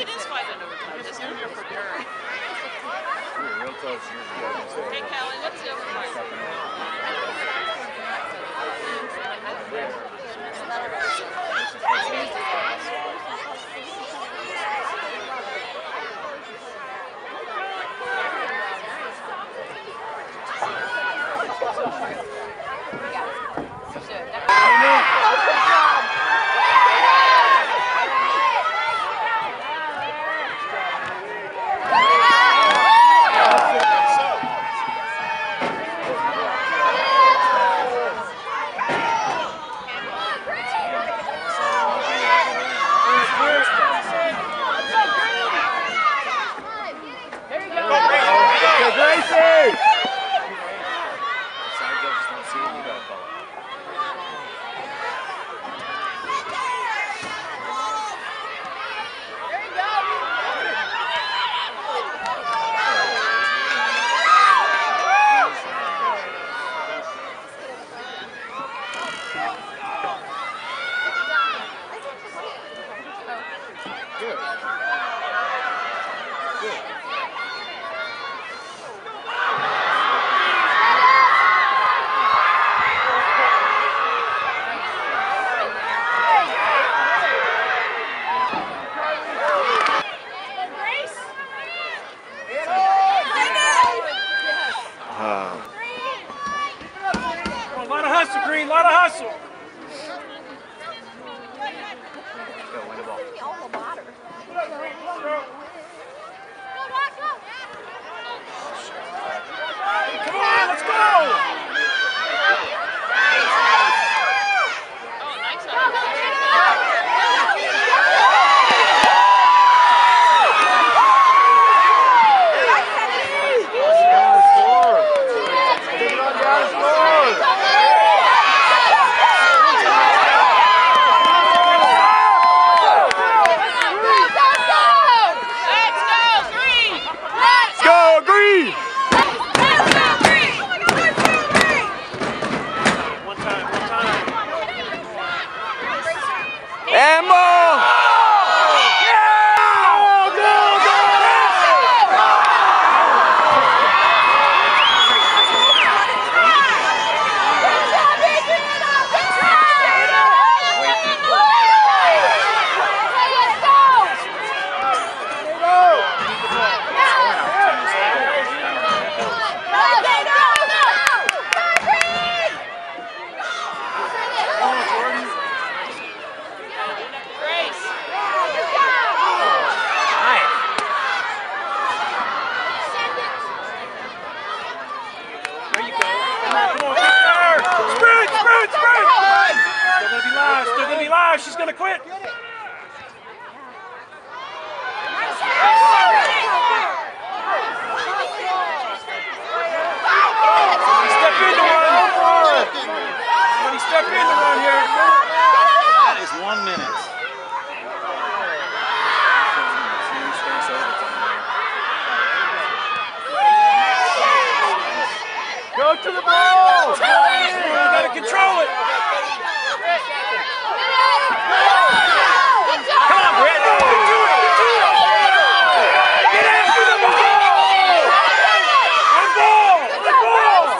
it is five and overtime, isn't it? Hey, Callie, what's the overtime? To the ball! You gotta control it. Come on, Brett. Do it, do it. Get after the ball. On ball, on ball.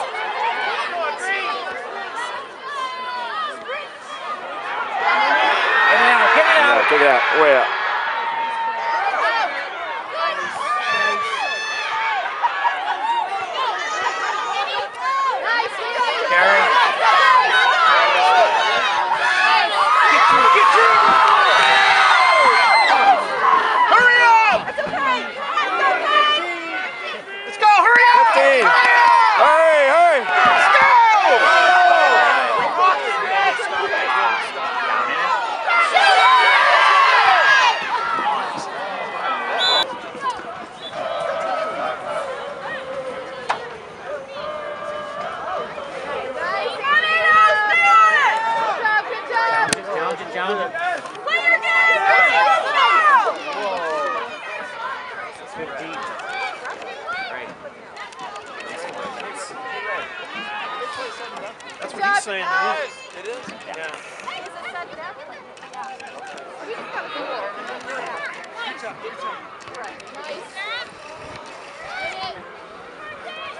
Get out, get out. Take it out. Way out. Get through it. Hurry up! Let's go, hurry up! 15. Hurry, hurry! Let's go! Challenge it, challenge it. It's 15. Right. That's what he's saying. It is. Yeah.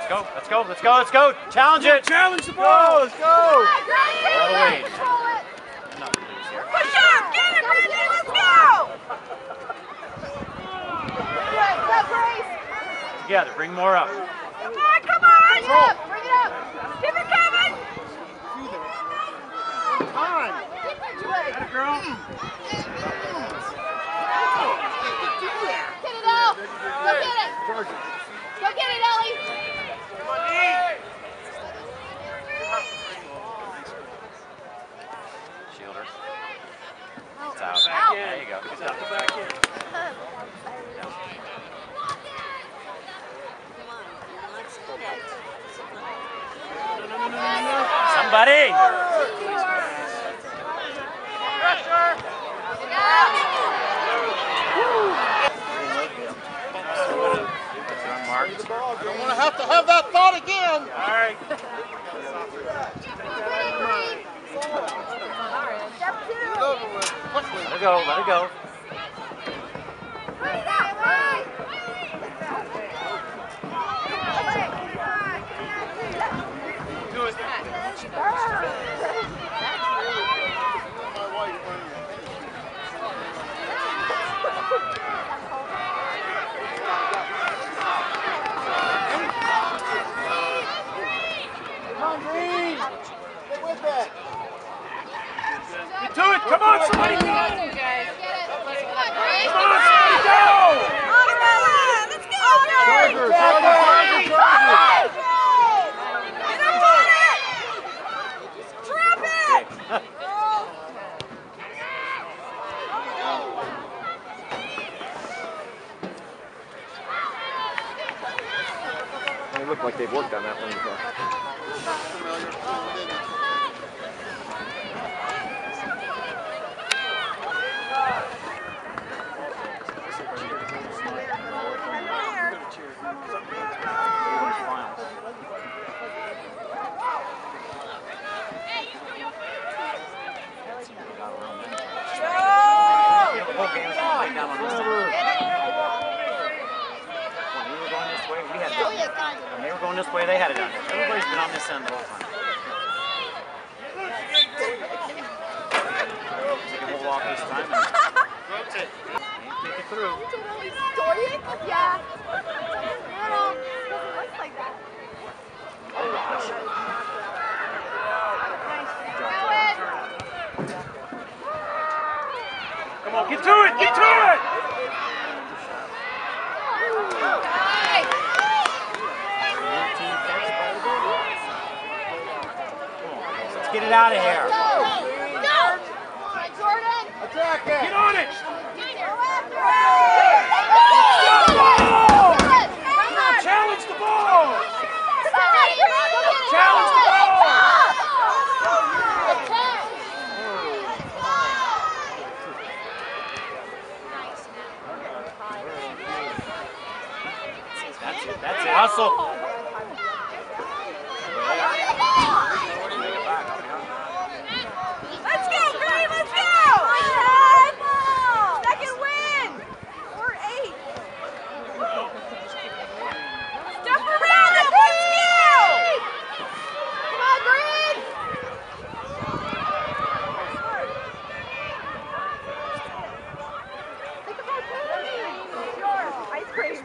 Let's go, let's go, let's go, let's go. Challenge it. Challenge the ball. Let's go! All the way. Not to lose here. Together, bring more up. Girl. Get it out! Go get it! Go get it, Ellie! Shield her. It's out. There you go. Good stuff. Back in. Somebody. Unmarked. Don't want to have to have that thought again. All right. Let it go, let it go. Do it. Get to it. Come on, somebody. Come on, Go get it. Come on, Green. somebody go. Let's go, Charger! Charger, Charger, Get up on it! Just trap it! They look like they've worked on that one before. The whole game was played down on this end. When we were way, we had done. got. When they were going this way, they had it done. Everybody's been on this end the whole time. Took a off this time. and Can't it through. Yeah. Come on, get to it. Get to it. It out of here. Go! Go! Come on, Jordan! Get on it. Go after Come on, challenge the ball. Challenge Challenge the ball. That's it. That's it. Hustle. Let's go, Green, let's go! Second win! Or eight. Step around it, let's go! Come on, Green! Think about Green.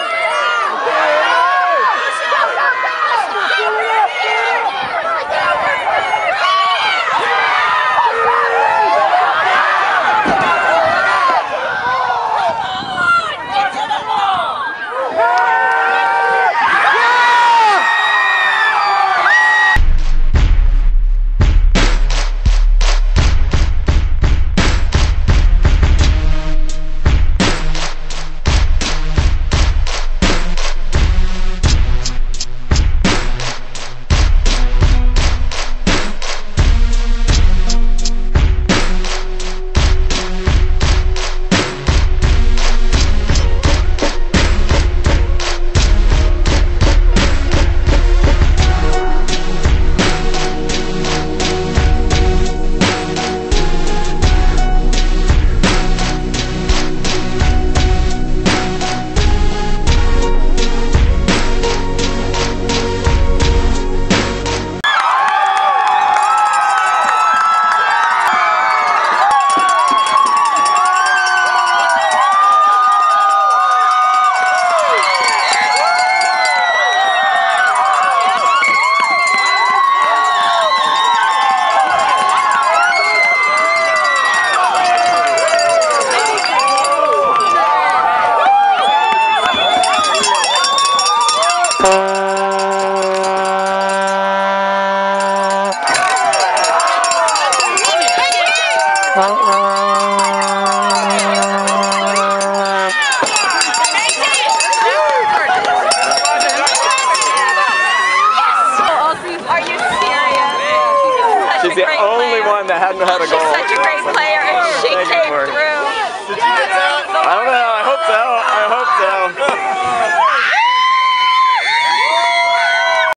Serious? She's the only